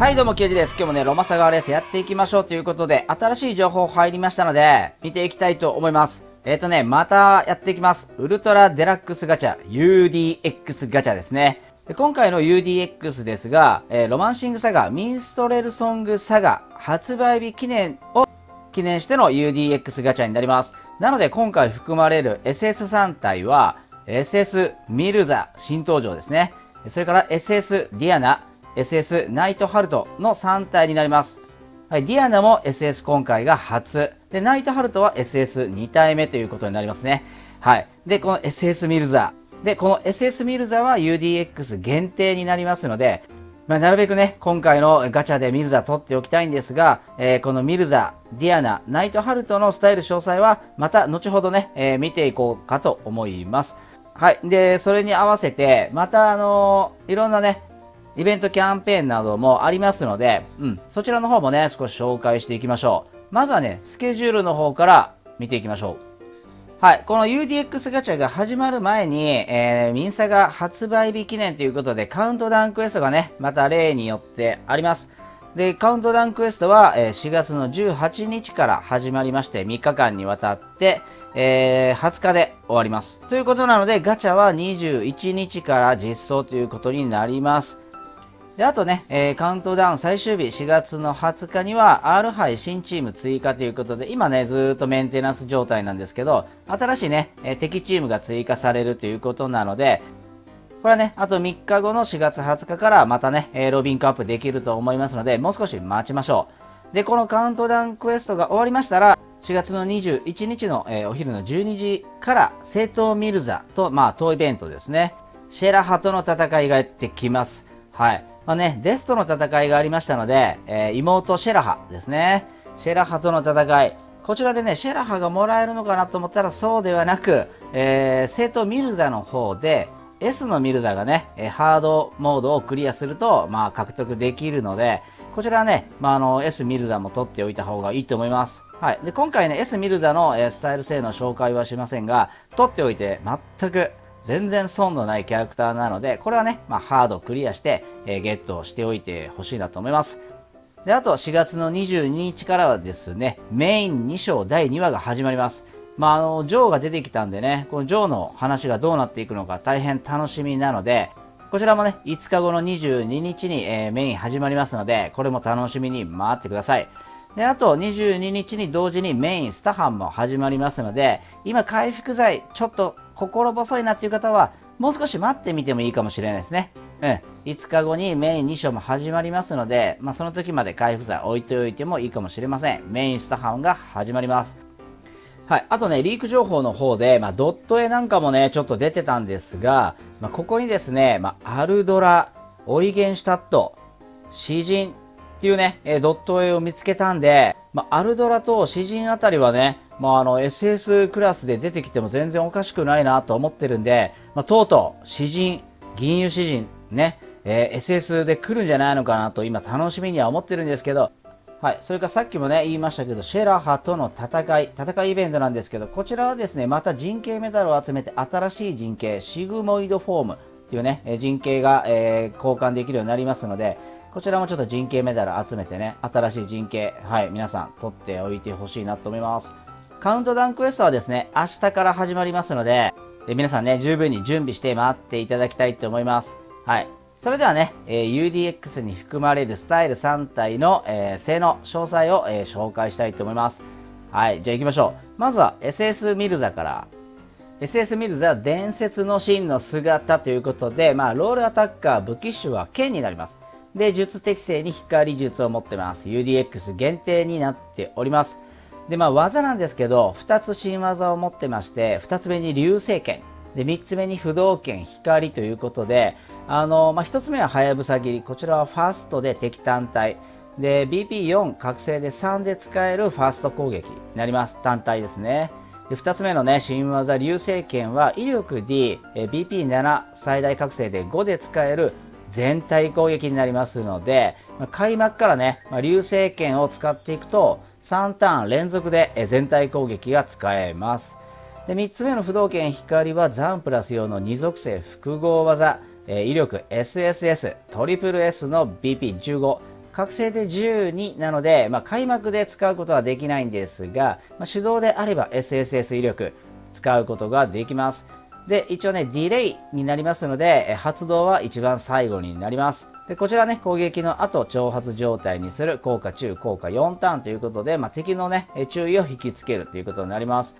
はい、どうも、ケイジです。今日もね、ロマサガーレースやっていきましょうということで、新しい情報入りましたので、見ていきたいと思います。えっ、ー、とね、またやっていきます。ウルトラデラックスガチャ、UDX ガチャですね。で今回の UDX ですが、えー、ロマンシングサガ、ミンストレルソングサガ、発売日記念を記念しての UDX ガチャになります。なので、今回含まれる SS3 体は、SS ミルザ新登場ですね。それから SS ディアナ、SS ナイトハルトの3体になります。はい、ディアナも SS 今回が初。で、ナイトハルトは SS2 体目ということになりますね。はい。で、この SS ミルザ。で、この SS ミルザは UDX 限定になりますので、まあ、なるべくね、今回のガチャでミルザ取っておきたいんですが、えー、このミルザ、ディアナ、ナイトハルトのスタイル詳細は、また後ほどね、えー、見ていこうかと思います。はい。で、それに合わせて、またあのー、いろんなね、イベントキャンペーンなどもありますので、うん、そちらの方もね、少し紹介していきましょう。まずはね、スケジュールの方から見ていきましょう。はい。この UDX ガチャが始まる前に、えー、ミンサが発売日記念ということで、カウントダウンクエストがね、また例によってあります。で、カウントダウンクエストは、えー、4月の18日から始まりまして、3日間にわたって、えー、20日で終わります。ということなので、ガチャは21日から実装ということになります。で、あとね、えー、カウントダウン最終日4月の20日には R 杯新チーム追加ということで、今ね、ずっとメンテナンス状態なんですけど、新しいね、えー、敵チームが追加されるということなので、これはね、あと3日後の4月20日からまたね、えロビンクアップできると思いますので、もう少し待ちましょう。で、このカウントダウンクエストが終わりましたら、4月の21日の、え、お昼の12時から、聖闘ミルザと、まあ、当イベントですね。シェラハとの戦いがやってきます。はい。まあね、デスとの戦いがありましたので、えー、妹シェラハですね。シェラハとの戦い。こちらでね、シェラハがもらえるのかなと思ったらそうではなく、えー、聖闘ミルザの方で、S のミルザがね、えハードモードをクリアすると、まあ、獲得できるので、こちらはね、まあ、あの、S ミルザも取っておいた方がいいと思います。はい。で、今回ね、S ミルザの、えスタイル性の紹介はしませんが、取っておいて全く全然損のないキャラクターなので、これはね、まあ、ハードクリアして、えー、ゲットしておいてほしいなと思います。で、あと4月の22日からはですね、メイン2章第2話が始まります。まあ、あの、ジョーが出てきたんでね、このジョーの話がどうなっていくのか大変楽しみなので、こちらもね、5日後の22日に、えー、メイン始まりますので、これも楽しみに待ってください。で、あと22日に同時にメインスタハンも始まりますので、今回復剤ちょっと心細いなっていう方は、もう少し待ってみてもいいかもしれないですね。うん。5日後にメイン2章も始まりますので、まあ、その時まで回復剤置いておいてもいいかもしれません。メインスタハンが始まります。はい。あとね、リーク情報の方で、まあ、ドット絵なんかもね、ちょっと出てたんですが、まあ、ここにですね、ま、アルドラ、オイゲンシュタット、詩人っていうね、えドット絵を見つけたんで、まあ、アルドラと詩人あたりはね、まあ、あの SS クラスで出てきても全然おかしくないなと思ってるんで、まあ、とうとう詩人、銀融詩人ね、えー、SS で来るんじゃないのかなと今楽しみには思ってるんですけど、はい。それからさっきもね、言いましたけど、シェラハとの戦い、戦いイベントなんですけど、こちらはですね、また人形メダルを集めて新しい人形、シグモイドフォームっていうね、人形が、えー、交換できるようになりますので、こちらもちょっと人形メダル集めてね、新しい人形、はい、皆さん取っておいてほしいなと思います。カウントダウンクエストはですね、明日から始まりますので、で皆さんね、十分に準備して待っていただきたいと思います。はい。それではね、えー、UDX に含まれるスタイル3体の、えー、性能、詳細を、えー、紹介したいと思います。はい、じゃあ行きましょう。まずは SS ミルザから。SS ミルザは伝説の真の姿ということで、まあ、ロールアタッカー武器種は剣になります。で、術適正に光術を持ってます。UDX 限定になっております。で、まあ、技なんですけど、2つ新技を持ってまして、2つ目に流星剣。で、3つ目に不動剣光ということで、あの、まあ、1つ目ははやぶさ切り。こちらはファーストで敵単体。で、BP4 覚醒で3で使えるファースト攻撃になります。単体ですね。で、2つ目のね、新技流星剣は威力 D、BP7 最大覚醒で5で使える全体攻撃になりますので、ま、開幕からね、ま、流星剣を使っていくと、3ターン連続で全体攻撃が使えます。で3つ目の不動拳光はザンプラス用の2属性複合技、威力 SSS トリプル S の BP15 覚醒で12なので、まあ、開幕で使うことはできないんですが、まあ、手動であれば SSS 威力使うことができます。で、一応ね、ディレイになりますので、発動は一番最後になります。で、こちらね、攻撃の後、挑発状態にする効果中、効果4ターンということで、まあ、敵のね、注意を引きつけるということになります。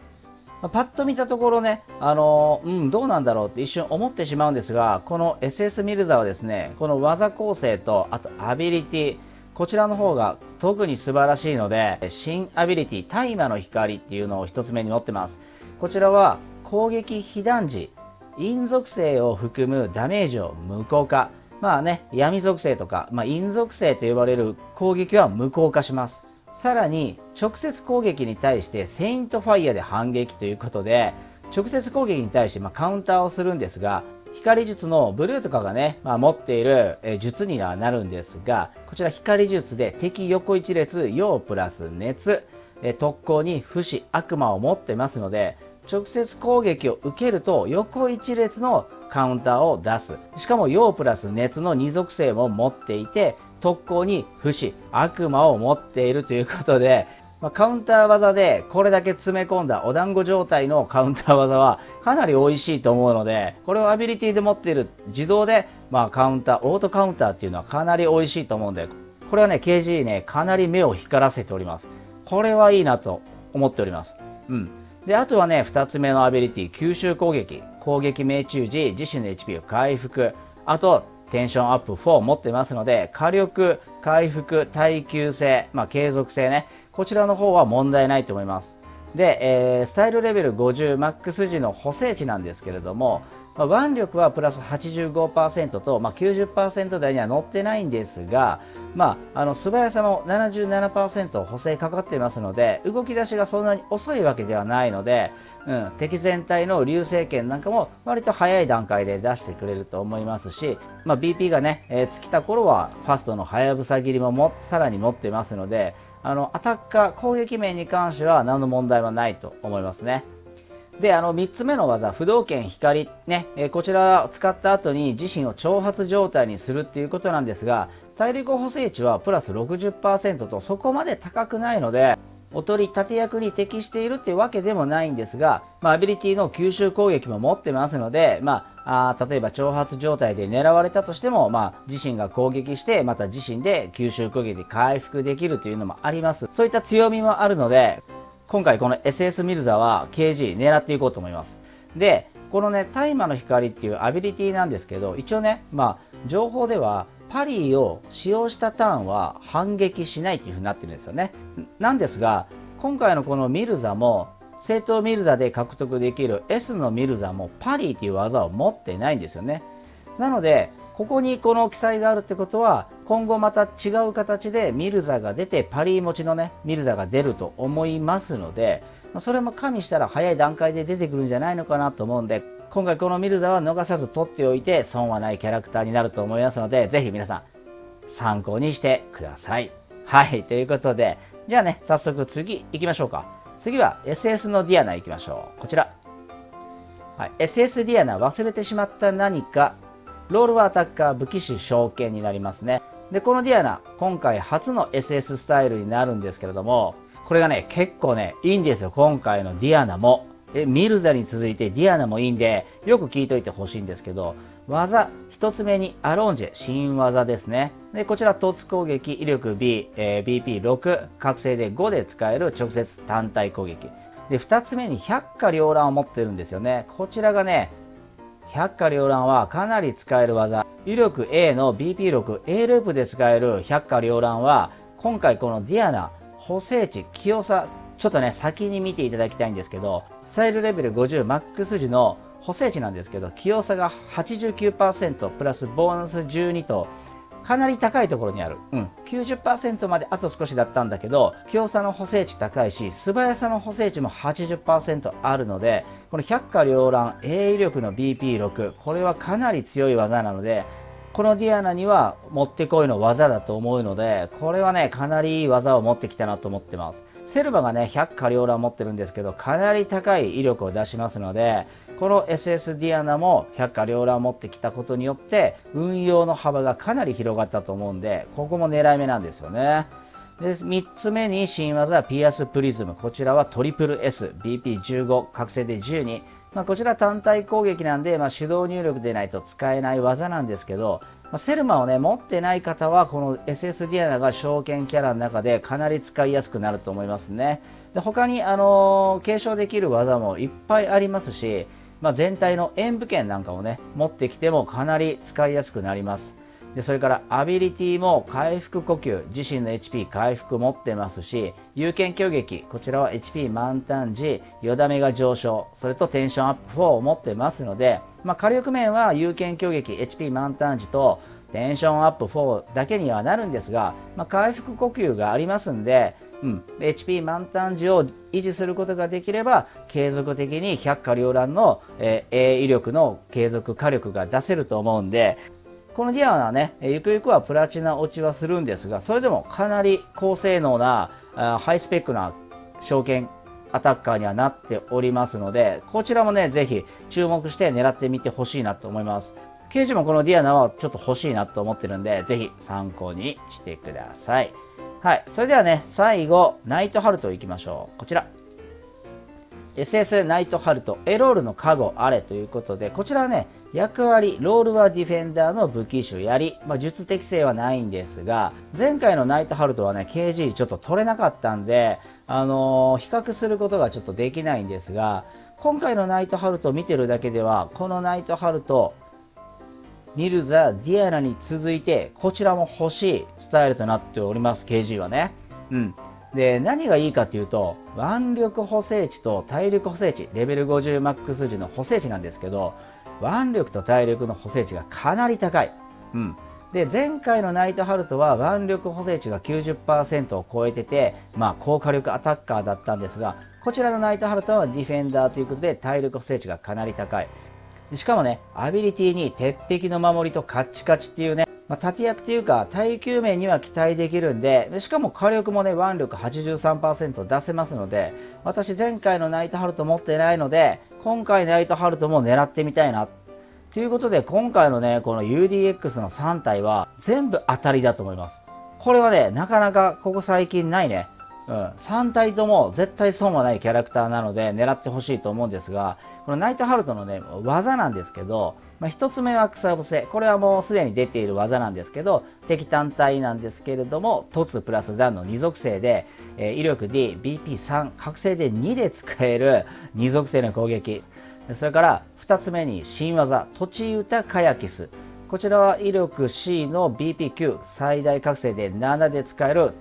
まあ、パッと見たところね、あのー、うん、どうなんだろうって一瞬思ってしまうんですが、この SS ミルザはですね、この技構成と、あとアビリティ、こちらの方が特に素晴らしいので、新アビリティ、大麻の光っていうのを一つ目に持ってます。こちらは攻撃被弾時、陰属性を含むダメージを無効化。まあね、闇属性とか、まあ、陰属性と呼ばれる攻撃は無効化します。さらに、直接攻撃に対してセイントファイヤーで反撃ということで、直接攻撃に対してまカウンターをするんですが、光術のブルーとかがね、まあ、持っている術にはなるんですが、こちら光術で敵横一列、陽プラス熱、特攻に不死、悪魔を持ってますので、直接攻撃を受けると横一列のカウンターを出す。しかも陽プラス熱の二属性も持っていて、特攻に不死、悪魔を持っているということで、まあ、カウンター技でこれだけ詰め込んだお団子状態のカウンター技はかなり美味しいと思うので、これをアビリティで持っている自動で、まあ、カウンター、オートカウンターっていうのはかなり美味しいと思うんで、これはね、KG ね、かなり目を光らせております。これはいいなと思っております。うん。で、あとはね、2つ目のアビリティ、吸収攻撃。攻撃命中時、自身の HP を回復。あと、テンションアップ4持ってますので、火力、回復、耐久性、まあ、継続性ね。こちらの方は問題ないと思います。で、えー、スタイルレベル50マックス時の補正値なんですけれども、まあ、腕力はプラス85%と、まあ、90%台には乗ってないんですが、まあ、あの素早さも77%補正かかっていますので動き出しがそんなに遅いわけではないので、うん、敵全体の流星剣なんかも割と早い段階で出してくれると思いますし、まあ、BP がね、えー、尽きた頃はファストのはやぶさ切りももさらに持っていますのであのアタッカー攻撃面に関しては何の問題はないと思いますね。で、あの、3つ目の技、不動拳光、ね、えー、こちらを使った後に自身を挑発状態にするっていうことなんですが、大陸補正値はプラス60%とそこまで高くないので、おとり盾役に適しているっていうわけでもないんですが、まあ、アビリティの吸収攻撃も持ってますので、まあ、あ例えば挑発状態で狙われたとしても、まあ、自身が攻撃して、また自身で吸収攻撃で回復できるというのもあります。そういった強みもあるので、今回この SS ミルザは KG 狙っていこうと思います。で、このね、大麻の光っていうアビリティなんですけど、一応ね、まあ、情報では、パリーを使用したターンは反撃しないというふうになってるんですよね。なんですが、今回のこのミルザも、正当ミルザで獲得できる S のミルザもパリーという技を持ってないんですよね。なので、ここにこの記載があるってことは、今後また違う形でミルザが出て、パリー持ちのね、ミルザが出ると思いますので、それも加味したら早い段階で出てくるんじゃないのかなと思うんで、今回このミルザは逃さず取っておいて損はないキャラクターになると思いますので、ぜひ皆さん参考にしてください。はい、ということで、じゃあね、早速次行きましょうか。次は SS のディアナ行きましょう。こちら。はい、SS ディアナ忘れてしまった何かロールはアタッカー武器種小剣になりますね。で、このディアナ、今回初の SS スタイルになるんですけれども、これがね、結構ね、いいんですよ。今回のディアナも。え、ミルザに続いてディアナもいいんで、よく聞いといてほしいんですけど、技、一つ目にアロンジェ、新技ですね。で、こちら、突攻撃、威力 B、えー、BP6、覚醒で5で使える直接単体攻撃。で、二つ目に百花繚乱を持ってるんですよね。こちらがね、百花繚乱はかなり使える技。威力 A の BP6、A ループで使える百花繚乱は、今回このディアナ、補正値、清さ、ちょっとね、先に見ていただきたいんですけど、スタイルレベル50マックス時の補正値なんですけど、清さが89%プラスボーナス12と、かなり高いところにある。うん。90%まであと少しだったんだけど、強さの補正値高いし、素早さの補正値も80%あるので、この百花繚乱 A 威力の BP6、これはかなり強い技なので、このディアナにはもってこいの技だと思うので、これはね、かなりいい技を持ってきたなと思ってます。セルバがね、100カリオーラ持ってるんですけど、かなり高い威力を出しますので、この SS ディアナも100カリオーラを持ってきたことによって、運用の幅がかなり広がったと思うんで、ここも狙い目なんですよね。で、3つ目に新技はピアスプリズム。こちらはトリプル S、BP15、覚醒で12。まあ、こちら単体攻撃なんで、まあ、手動入力でないと使えない技なんですけど、ま、セルマをね、持ってない方は、この SS ディアナが証券キャラの中でかなり使いやすくなると思いますね。で他に、あのー、継承できる技もいっぱいありますし、まあ、全体の演武剣なんかをね、持ってきてもかなり使いやすくなります。でそれからアビリティも回復呼吸自身の HP 回復持ってますし有権攻撃こちらは HP 満タン時よだめが上昇それとテンションアップ4を持ってますので、まあ、火力面は有権攻撃 HP 満タン時とテンションアップ4だけにはなるんですが、まあ、回復呼吸がありますんで、うん、HP 満タン時を維持することができれば継続的に百花繚乱の、えー、威力の継続火力が出せると思うんでこのディアナはね、ゆくゆくはプラチナ落ちはするんですが、それでもかなり高性能な、ハイスペックな小剣アタッカーにはなっておりますので、こちらもね、ぜひ注目して狙ってみてほしいなと思います。ケイジもこのディアナはちょっと欲しいなと思ってるんで、ぜひ参考にしてください。はい。それではね、最後、ナイトハルト行きましょう。こちら。SS ナイトハルト、エロールの加護あれということで、こちらはね、役割、ロールはディフェンダーの武器種やり、まあ、術適性はないんですが、前回のナイトハルトはね、KG ちょっと取れなかったんで、あのー、比較することがちょっとできないんですが、今回のナイトハルトを見てるだけでは、このナイトハルト、ニルザ、ディアナに続いて、こちらも欲しいスタイルとなっております、KG はね。うん。で、何がいいかというと、腕力補正値と体力補正値、レベル50マックス時の補正値なんですけど、腕力と体力の補正値がかなり高い。うん。で、前回のナイトハルトは腕力補正値が90%を超えてて、まあ、高火力アタッカーだったんですが、こちらのナイトハルトはディフェンダーということで体力補正値がかなり高い。しかもね、アビリティに鉄壁の守りとカッチカチっていうね、まあ、縦役っていうか耐久面には期待できるんで、しかも火力もね、腕力83%出せますので、私前回のナイトハルト持ってないので、今回ナイトハルトも狙ってみたいな。ということで、今回のね、この UDX の3体は全部当たりだと思います。これはね、なかなかここ最近ないね。うん、3体とも絶対損はないキャラクターなので狙ってほしいと思うんですが、このナイトハルトのね、技なんですけど、まあ、1つ目は草伏せ。これはもうすでに出ている技なんですけど、敵単体なんですけれども、凸プラス残の2属性で、えー、威力 D、BP3、覚醒で2で使える2属性の攻撃。それから2つ目に新技、土地歌カヤキス。こちらは威力 C の BP9、最大覚醒で7で使える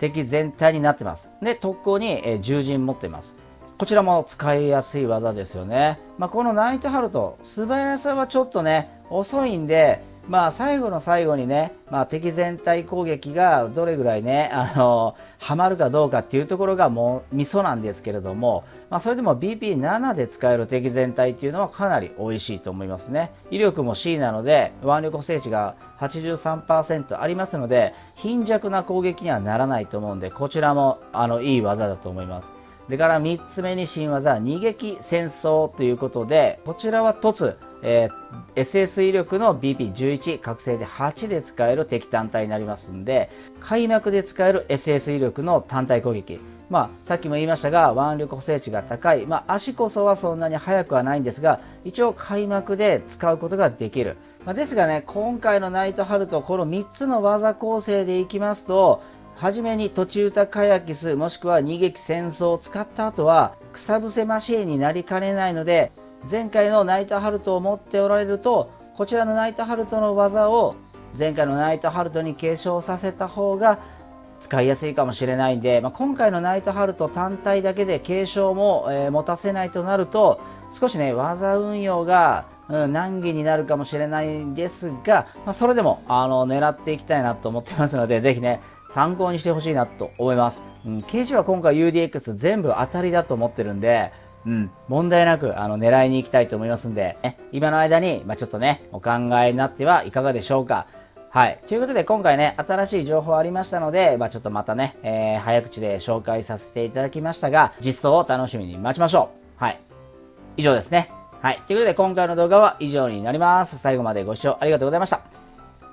敵全体になってます。で、特攻に、え、獣人持っています。こちらも使いやすい技ですよね。まあ、このナイトハルト、素早さはちょっとね、遅いんで、まあ、最後の最後にね、まあ、敵全体攻撃がどれぐらいね、あの、はまるかどうかっていうところがもう、ミソなんですけれども、まあ、それでも BP7 で使える敵全体っていうのはかなり美味しいと思いますね。威力も C なので、腕力補正値が83%ありますので、貧弱な攻撃にはならないと思うんで、こちらも、あの、いい技だと思います。でから3つ目に新技、逃げき戦争ということで、こちらは凸、えー、SS 威力の BP11 覚醒で8で使える敵単体になりますんで、開幕で使える SS 威力の単体攻撃。まあ、さっきも言いましたが、腕力補正値が高い。まあ、足こそはそんなに速くはないんですが、一応開幕で使うことができる。まあ、ですがね、今回のナイトハルト、この3つの技構成でいきますと、はじめに途中タカヤキスもしくは逃げ戦争を使った後は草伏せマシーンになりかねないので前回のナイトハルトを持っておられるとこちらのナイトハルトの技を前回のナイトハルトに継承させた方が使いやすいかもしれないんで、まあ、今回のナイトハルト単体だけで継承も、えー、持たせないとなると少しね技運用が、うん、難儀になるかもしれないんですが、まあ、それでもあの狙っていきたいなと思ってますのでぜひね参考にしてほしいなと思います。うん、KG は今回 UDX 全部当たりだと思ってるんで、うん、問題なく、あの、狙いに行きたいと思いますんで、ね、今の間に、まあ、ちょっとね、お考えになってはいかがでしょうか。はい。ということで、今回ね、新しい情報ありましたので、まあ、ちょっとまたね、えー、早口で紹介させていただきましたが、実装を楽しみに待ちましょう。はい。以上ですね。はい。ということで、今回の動画は以上になります。最後までご視聴ありがとうございました。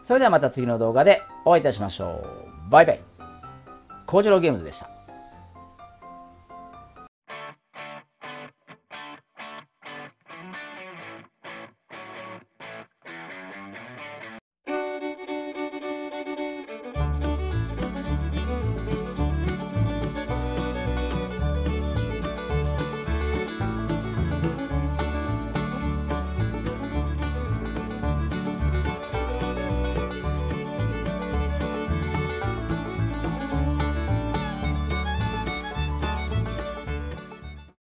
それではまた次の動画でお会いいたしましょう。バイバイ。工場ロゲームズでした。